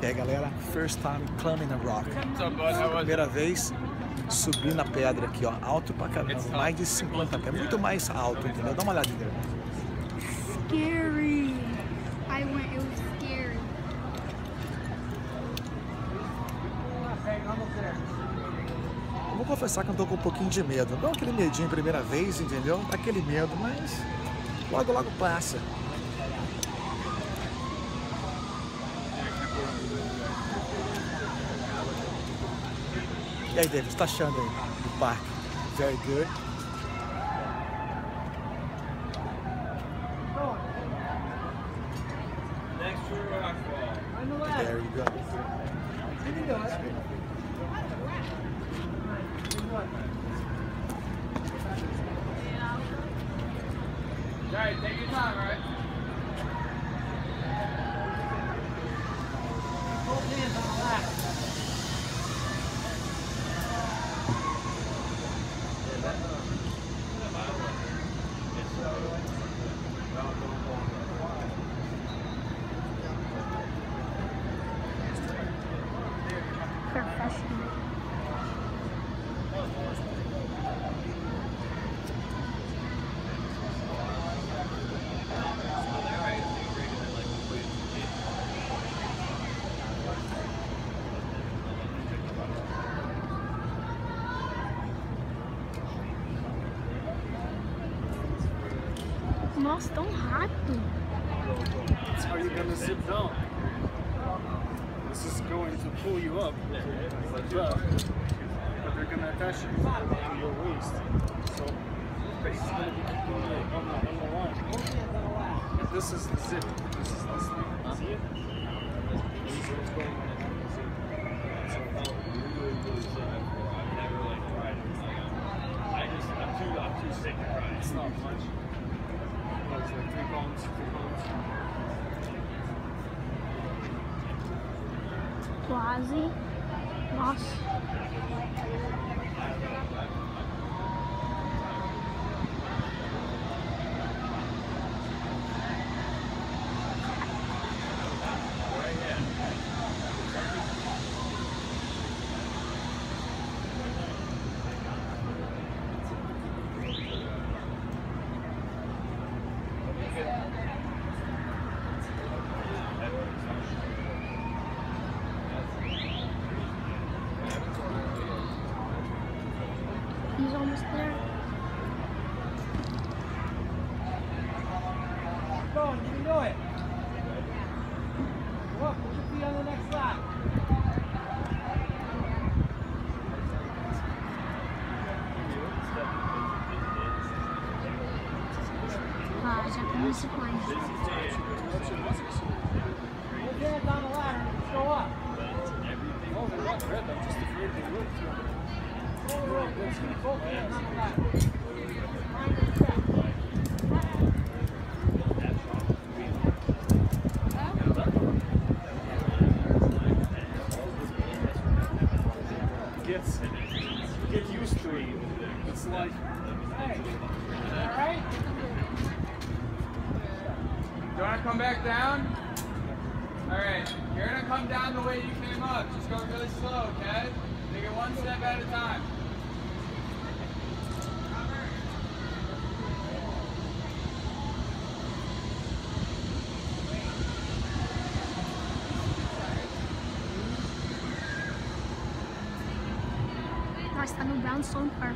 E aí galera, first time climbing a rock. Primeira vez subir na pedra aqui, ó. Alto pra caramba, mais de 50 pés, muito mais alto, entendeu? Dá uma olhadinha. Scary. I went, it was scary. Eu vou confessar que eu tô com um pouquinho de medo. Não aquele medinho primeira vez, entendeu? Aquele medo, mas logo logo passa. E que você tá achando aí do parque? Very good. There you go. Alright, take your time, alright? Nossa, tão rápido. That's how you're gonna zip down. This is going to pull you up, but, but they're gonna attach it to your waist. So it's gonna be keeping you on the, on the line. And this is the zip. This is the zip. See it? This is what's going on. It's not much. Oh, it's like three pounds, three pounds. Quase. Nossa. He's almost there. Going, you can do it. Look, put your feet on the next lap. Já começa com isso. Put your hands on the ladder. Go up. Oh, they're not red. I'm just afraid they will. Just go really slow, okay? Take it one step at a time. Nós tá no Brownstone Park.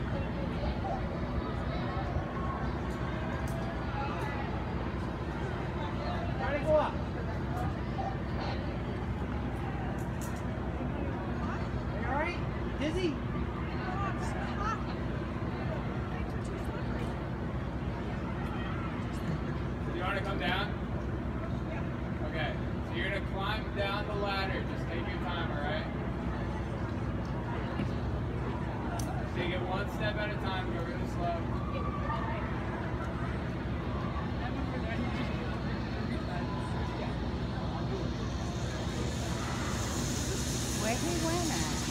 Try to go up. Are you alright? Dizzy? You want to come down? Okay. So you're gonna climb down the ladder. Just take your time, One step at a time, go really slow. Where he went at?